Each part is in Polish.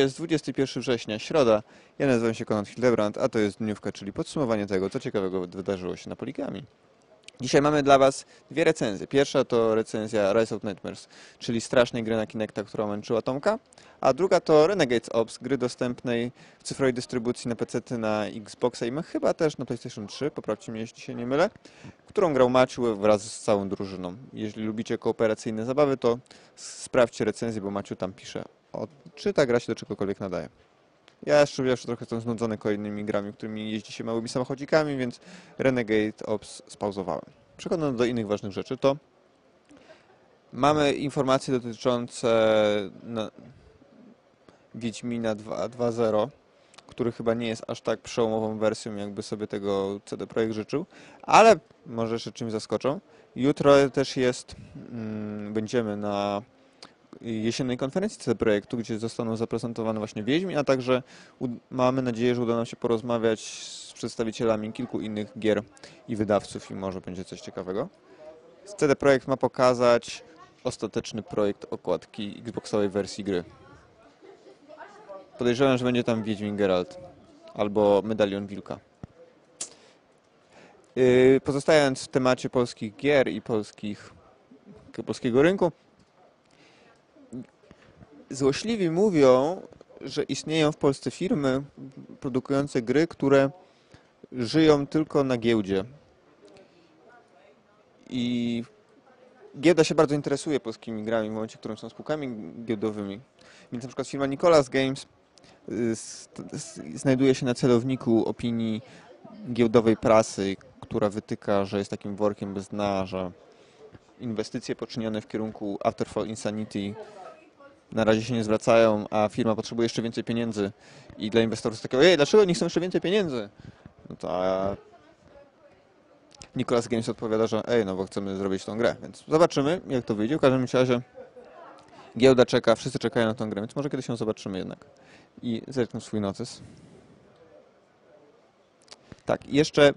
Jest 21 września, środa. Ja nazywam się Konrad Hildebrand, a to jest dniówka, czyli podsumowanie tego, co ciekawego wydarzyło się na Poligami. Dzisiaj mamy dla Was dwie recenzje. Pierwsza to recenzja Rise of Nightmares, czyli strasznej gry na Kinecta, która męczyła Tomka, a druga to Renegades Ops, gry dostępnej w cyfrowej dystrybucji na PC, na Xboxa i chyba też na PlayStation 3, poprawcie mnie jeśli się nie mylę, którą grał Maciu wraz z całą drużyną. Jeżeli lubicie kooperacyjne zabawy, to sprawdźcie recenzję, bo Maciu tam pisze, czy ta gra się do czegokolwiek nadaje. Ja szczerze mówiąc trochę jestem znudzony kolejnymi grami, którymi jeździ się małymi samochodzikami, więc Renegade Ops spauzowałem. Przechodząc do innych ważnych rzeczy, to mamy informacje dotyczące na... Wiedźmina 2.0, który chyba nie jest aż tak przełomową wersją, jakby sobie tego CD Projekt życzył, ale może jeszcze czymś zaskoczą. Jutro też jest, mm, będziemy na jesiennej konferencji Projektu, gdzie zostaną zaprezentowane właśnie Wiedźmin, a także mamy nadzieję, że uda nam się porozmawiać z przedstawicielami kilku innych gier i wydawców i może będzie coś ciekawego. CD Projekt ma pokazać ostateczny projekt okładki Xboxowej wersji gry. Podejrzewam, że będzie tam Wiedźmin Geralt albo Medalion Wilka. Yy, Pozostając w temacie polskich gier i polskich, polskiego rynku, Złośliwi mówią, że istnieją w Polsce firmy produkujące gry, które żyją tylko na giełdzie. I giełda się bardzo interesuje polskimi grami w momencie, w którym są spółkami giełdowymi. Więc na przykład firma Nicolas Games y, znajduje się na celowniku opinii giełdowej prasy, która wytyka, że jest takim workiem bez dna, że inwestycje poczynione w kierunku Afterfall Insanity na razie się nie zwracają, a firma potrzebuje jeszcze więcej pieniędzy i dla inwestorów jest takie, ej, dlaczego nie chcą jeszcze więcej pieniędzy? No to a Nicolas Games odpowiada, że ej, no bo chcemy zrobić tą grę, więc zobaczymy, jak to wyjdzie. W każdym razie giełda czeka, wszyscy czekają na tą grę, więc może kiedyś ją zobaczymy jednak. I zerknę swój noces. Tak, jeszcze e,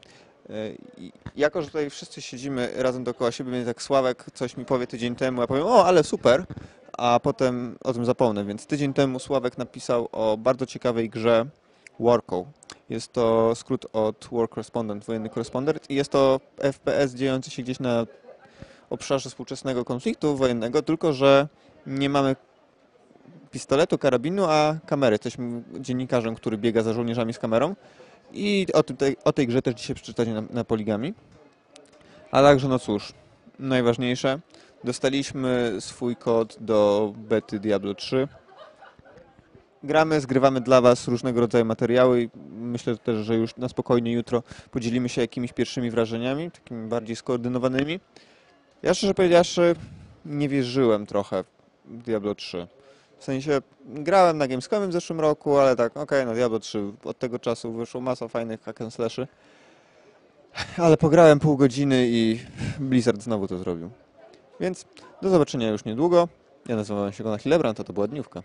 jako, że tutaj wszyscy siedzimy razem dookoła siebie, więc jak Sławek coś mi powie tydzień temu, ja powiem, o, ale super, a potem o tym zapomnę. Więc tydzień temu Sławek napisał o bardzo ciekawej grze Warco. Jest to skrót od War Correspondent, wojenny korespondent i jest to FPS dziejący się gdzieś na obszarze współczesnego konfliktu wojennego, tylko że nie mamy pistoletu, karabinu, a kamery. Jesteśmy dziennikarzem, który biega za żołnierzami z kamerą i o, tym, tej, o tej grze też dzisiaj przeczytacie na, na Poligami. A także, no cóż, najważniejsze, Dostaliśmy swój kod do bety Diablo 3. Gramy, zgrywamy dla Was różnego rodzaju materiały myślę też, że już na spokojnie jutro podzielimy się jakimiś pierwszymi wrażeniami, takimi bardziej skoordynowanymi. Ja szczerze powiedziawszy nie wierzyłem trochę w Diablo 3. W sensie grałem na Gamescomie w zeszłym roku, ale tak, okej, no Diablo 3, od tego czasu wyszło masa fajnych hack and. Ale pograłem pół godziny i Blizzard znowu to zrobił. Więc do zobaczenia już niedługo. Ja nazywam się Gonach Hilebrand, a to była dniówka.